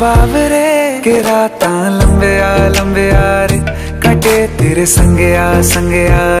ਬਾਵਰੇ ਕਿ ਰਾਤਾਂ ਲੰਬਿਆ ਲੰਬਿਆ ਰੇ ਕਟੇ ਤੇਰੇ ਸੰਗਿਆ ਸੰਗਿਆ